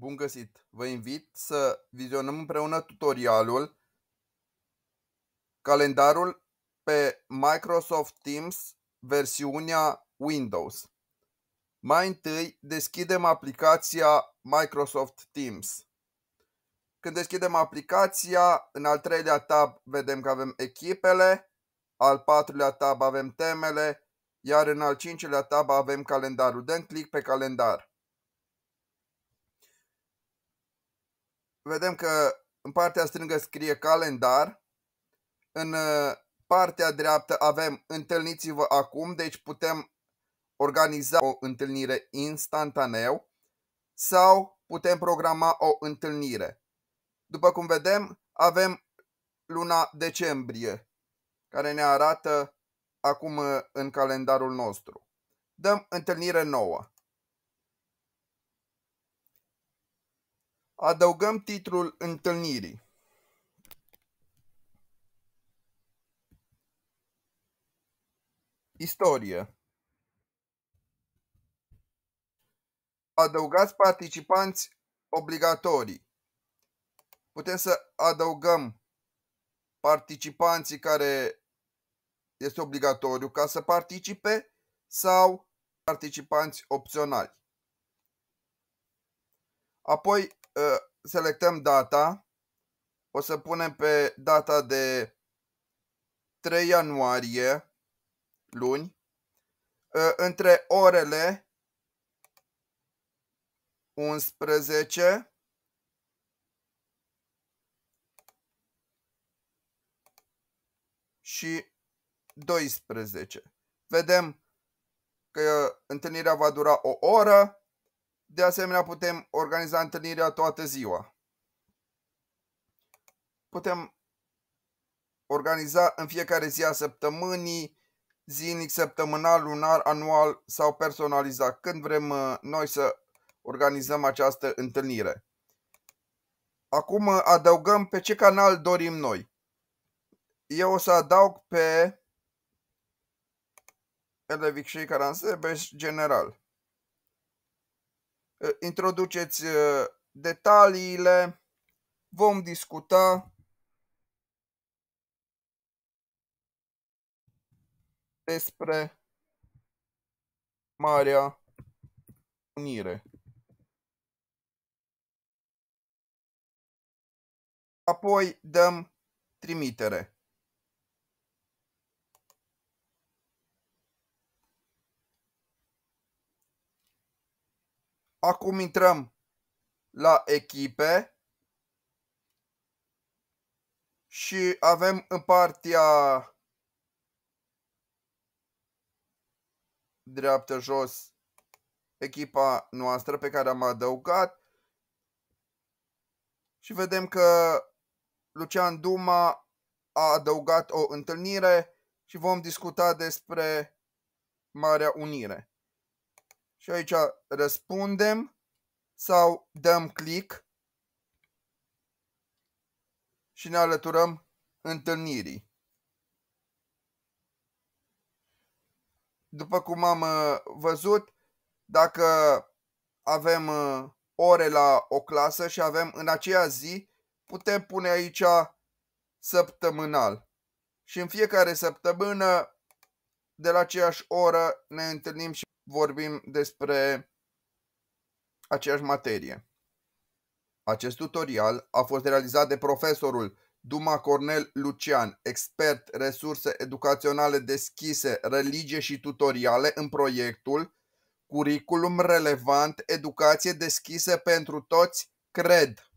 Bun găsit! Vă invit să vizionăm împreună tutorialul Calendarul pe Microsoft Teams versiunea Windows. Mai întâi deschidem aplicația Microsoft Teams. Când deschidem aplicația, în al treilea tab vedem că avem echipele, al patrulea tab avem temele, iar în al cincilea tab avem calendarul. Dăm click pe calendar. Vedem că în partea stângă scrie calendar, în uh, partea dreaptă avem întâlniți-vă acum, deci putem organiza o întâlnire instantaneu sau putem programa o întâlnire. După cum vedem, avem luna decembrie, care ne arată acum uh, în calendarul nostru. Dăm întâlnire nouă. Adăugăm titlul întâlnirii. Istorie Adăugați participanți obligatorii. Putem să adăugăm participanții care este obligatoriu ca să participe sau participanți opționali. Apoi Ă, selectăm data. O să punem pe data de 3 ianuarie, luni, ă, între orele 11 și 12. Vedem că întâlnirea va dura o oră de asemenea, putem organiza întâlnirea toată ziua. Putem organiza în fiecare zi a săptămânii, zilnic, săptămânal, lunar, anual sau personalizat, când vrem uh, noi să organizăm această întâlnire. Acum uh, adăugăm pe ce canal dorim noi. Eu o să adaug pe Elevic și Caransebeș general introduceți detaliile, vom discuta despre Marea Unire. Apoi dăm trimitere. Acum intrăm la echipe și avem în partea dreaptă jos echipa noastră pe care am adăugat și vedem că Lucian Duma a adăugat o întâlnire și vom discuta despre Marea Unire. Și aici răspundem sau dăm click și ne alăturăm întâlnirii. După cum am uh, văzut, dacă avem uh, ore la o clasă și avem în aceea zi, putem pune aici săptămânal. Și în fiecare săptămână, de la aceeași oră, ne întâlnim și vorbim despre aceeași materie. Acest tutorial a fost realizat de profesorul Duma Cornel Lucian, expert resurse educaționale deschise, religie și tutoriale în proiectul Curriculum relevant, educație deschisă pentru toți, cred.